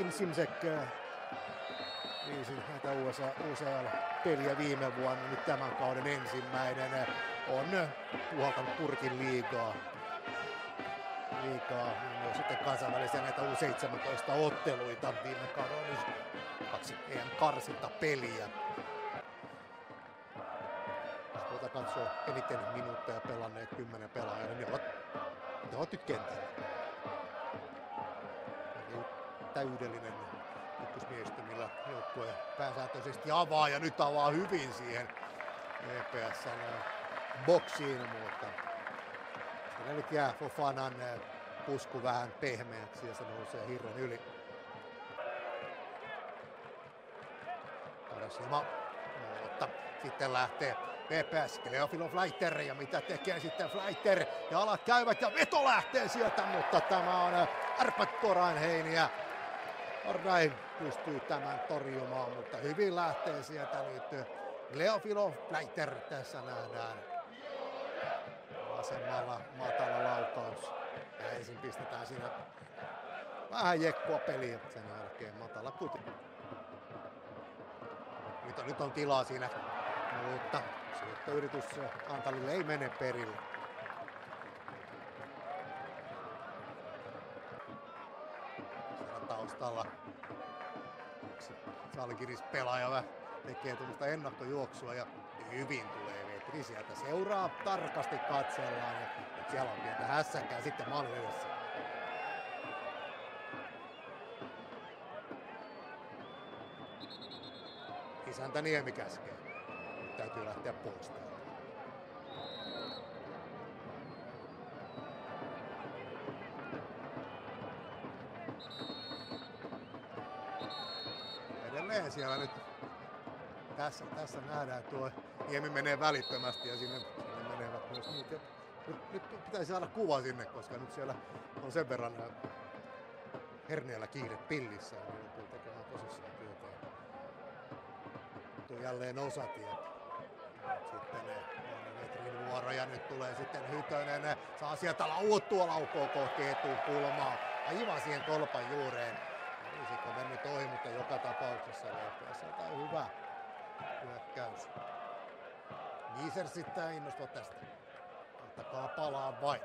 Martin Simsek viisi näitä USA, UCL-peliä viime vuonna, nyt tämän kauden ensimmäinen, on puhaltanut Turkin liigaa. Liikaa myös sitten kansainvälisiä näitä U17-otteluita. Viime kauden on kaksi EM-karsinta peliä. Jos tuota katsoo eniten minuutteja pelanneet kymmenen pelaajaa, niin ne ovat, ne ovat nyt kentällä. Täydellinen ykkösmiehistö, millä joukkue pääsääntöisesti avaa ja nyt avaa hyvin siihen EPSn boksiin, mutta siinä nyt jää Fofanan pusku vähän pehmeäksi ja se nousee hirron yli. Karasima, mutta sitten lähtee PPS, Cleofilo Fleiter ja mitä tekee sitten Fleiter ja alat käyvät ja veto lähtee sieltä, mutta tämä on Arpat Koranheiniä. Ardain pystyy tämän torjumaan, mutta hyvin lähtee sieltä nyt Leofilo Fleiter tässä nähdään. Vasemmalla matala laukaus. Ja ensin pistetään siinä vähän jekkua peliin, sen jälkeen matala kuti. Nyt on, nyt on tilaa siinä, mutta syöttöyritys Antalille ei mene perille. Taustalla yksi Salkiris pelaaja tekee tuommoista ennakkojuoksua ja hyvin tulee Vetri sieltä. Seuraa tarkasti katsellaan ja siellä on pientä hässäkää sitten maalin edessä. Isäntä Niemi käskee. Nyt täytyy lähteä pois täältä. Edelleen siellä nyt tässä, tässä nähdään tuo Niemi menee välittömästi ja sinne, sinne menevät myös muut. Nyt, nyt pitäisi saada kuva sinne, koska nyt siellä on sen verran herneellä kiire pillissä ja joutuu tekemään tosissaan työtä. Tuo jälleen osatiet. Sitten metrin vuoro ja nyt tulee sitten Hytönen. Saa sieltä lauuttua laukoa kohti etukulmaa. Aivan siihen tolpan juureen. Ohi, mutta joka tapauksessa Lehtiässä on hyvä hyökkäys. Niiser sitten innostua tästä. Antakaa palaa vain.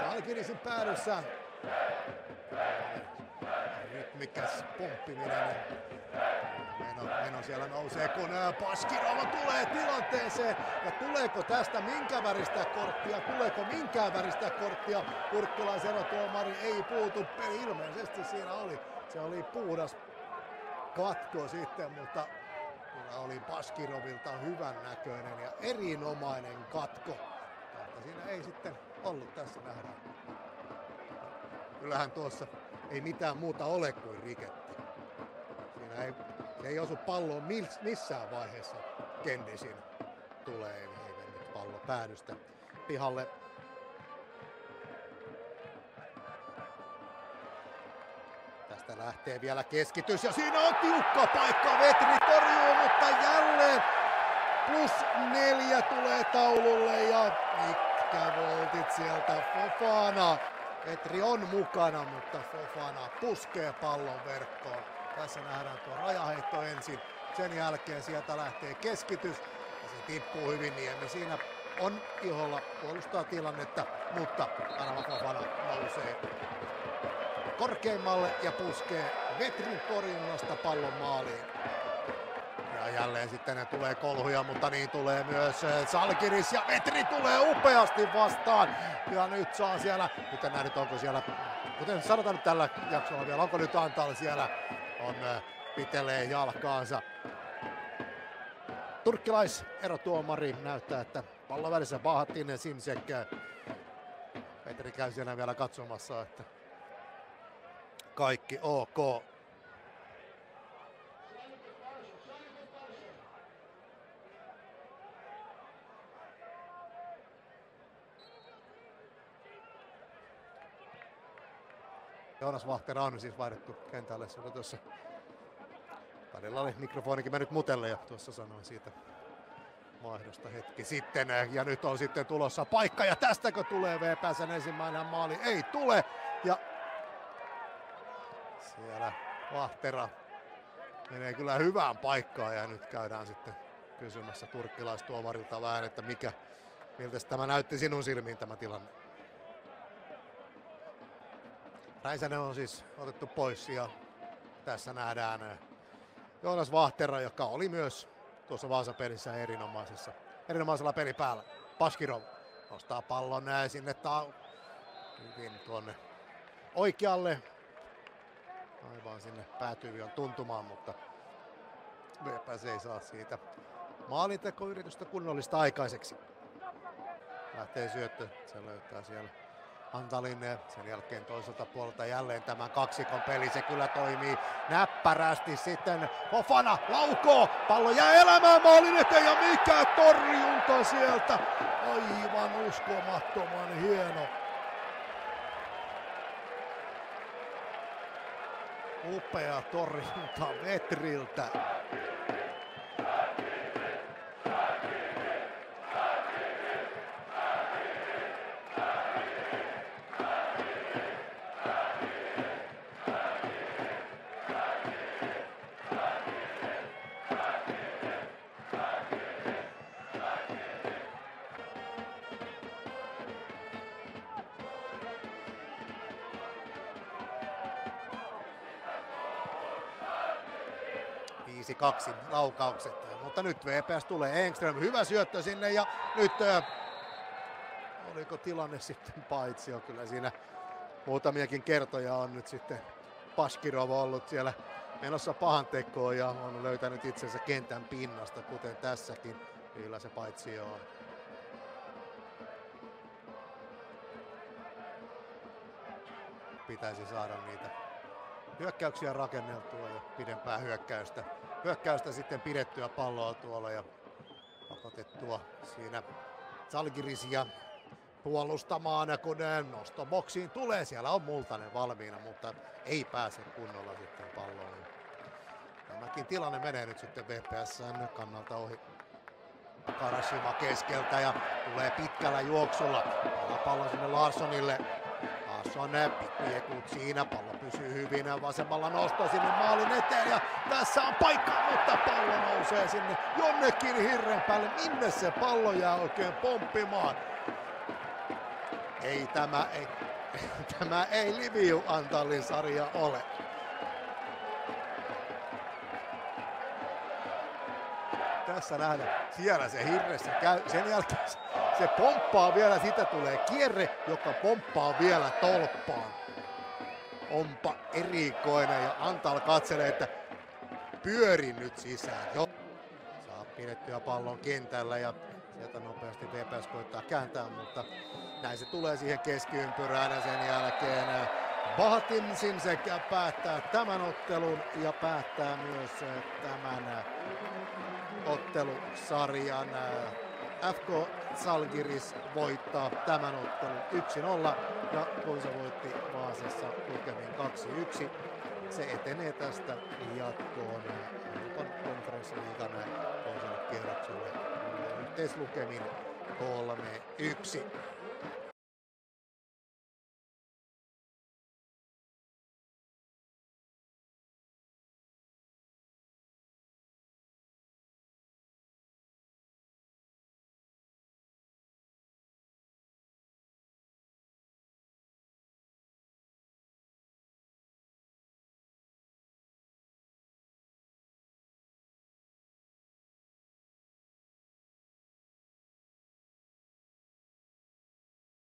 Salkirisin päädyssä. Nyt mikäs pomppiminen. Meno, meno siellä nousee, kun Paskirova tulee tilanteeseen. Ja tuleeko tästä minkä väristä korttia? Tuleeko minkään väristä korttia? Kurkkilaisen tuomari ei puutu. Peli ilmeisesti siinä oli. Se oli puhdas katko sitten, mutta kyllä oli Paskirovilta hyvän näköinen ja erinomainen katko. Mutta siinä ei sitten ollut tässä nähdään. Kyllähän tuossa ei mitään muuta ole kuin riketti. Siinä ei, se ei osu palloon missään vaiheessa Kendisin tulee, ei mennyt pallo päädystä pihalle. Tästä lähtee vielä keskitys ja siinä on tiukka paikka. Vetri torjuu, mutta jälleen plus neljä tulee taululle ja mitkä voltit sieltä Fofana Petri on mukana, mutta Fofana puskee pallon verkkoon. Tässä nähdään tuo rajaheitto ensin. Sen jälkeen sieltä lähtee keskitys ja se tippuu hyvin Niemi. Siinä on iholla puolustaa tilannetta, mutta Arava Fofana nousee korkeimmalle ja puskee Vetrin torjunnasta pallon maaliin. Ja jälleen sitten ne tulee kolhuja, mutta niin tulee myös eh, Salkiris ja Vetri tulee upeasti vastaan. Ja nyt saa siellä, nyt en nähnyt onko siellä, kuten sanotaan nyt tällä jaksolla vielä, onko nyt Antal siellä, on eh, pitelee jalkaansa. Turkkilais erotuomari näyttää, että pallon välissä Bahattinen Simsek. Petri käy siellä vielä katsomassa, että kaikki ok. Joonas Vahtera on siis vaihdettu kentälle. Se tuossa Välillä oli mikrofonikin mennyt mutelle ja tuossa sanoin siitä vaihdosta hetki sitten. Ja nyt on sitten tulossa paikka ja tästäkö tulee VPSn ensimmäinen maali? Ei tule. Ja siellä Vahtera menee kyllä hyvään paikkaan ja nyt käydään sitten kysymässä turkkilaistuomarilta vähän, että mikä, miltä tämä näytti sinun silmiin tämä tilanne. Räisänen on siis otettu pois ja tässä nähdään eh, Joonas Vahtera, joka oli myös tuossa Vaasan pelissä erinomaisessa, erinomaisella pelipäällä. Paskirov nostaa pallon sinne ta- hyvin tuonne oikealle. Aivan sinne päätyvion tuntumaan, mutta VPS ei saa siitä maalintekoyritystä kunnollista aikaiseksi. Lähtee syöttö, se löytää siellä Antalin sen jälkeen toiselta puolelta jälleen tämän kaksikon peli. Se kyllä toimii näppärästi sitten. Fofana laukoo, pallo jää elämään maalin eteen ja mikä torjunta sieltä. Aivan uskomattoman hieno. Upea torjunta Vetriltä. 5-2 laukaukset. Mutta nyt VPS tulee Engström, hyvä syöttö sinne ja nyt oliko tilanne sitten paitsi jo kyllä siinä muutamiakin kertoja on nyt sitten Paskirov ollut siellä menossa pahan tekoon ja on löytänyt itsensä kentän pinnasta, kuten tässäkin. Kyllä se paitsi on. Pitäisi saada niitä hyökkäyksiä rakenneltua ja pidempää hyökkäystä, hyökkäystä sitten pidettyä palloa tuolla ja pakotettua siinä Salgirisia puolustamaan, kun nostoboksiin tulee. Siellä on Multanen valmiina, mutta ei pääse kunnolla sitten palloon. Tämäkin tilanne menee nyt sitten VPSn kannalta ohi. Karashima keskeltä ja tulee pitkällä juoksulla. Pallo sinne Larssonille. Larsson pikkujekut siinä, pallo pysyy hyvin vasemmalla nosto sinne maalin eteen ja tässä on paikka, mutta pallo nousee sinne jonnekin hirren päälle. Minne se pallo jää oikein pomppimaan? Ei tämä, ei, tämä ei Liviu Antallin sarja ole. Tässä nähdään, siellä se hirressä käy, sen jälkeen se pomppaa vielä, siitä tulee kierre, joka pomppaa vielä tolppaan. Onpa erikoinen ja Antal katselee, että pyöri nyt sisään. Jo. Saa pidettyä pallon kentällä ja sieltä nopeasti VPS koittaa kääntää, mutta näin se tulee siihen keskiympyrään ja sen jälkeen Bahatin Simsek päättää tämän ottelun ja päättää myös tämän ottelusarjan. FK Salgiris voittaa tämän ottelun 1-0 ja Kuisa voitti Vaasassa lukemin 2-1. Se etenee tästä jatkoon Euroopan konferenssiliigan toiselle kierrokselle yhteislukemin 3-1.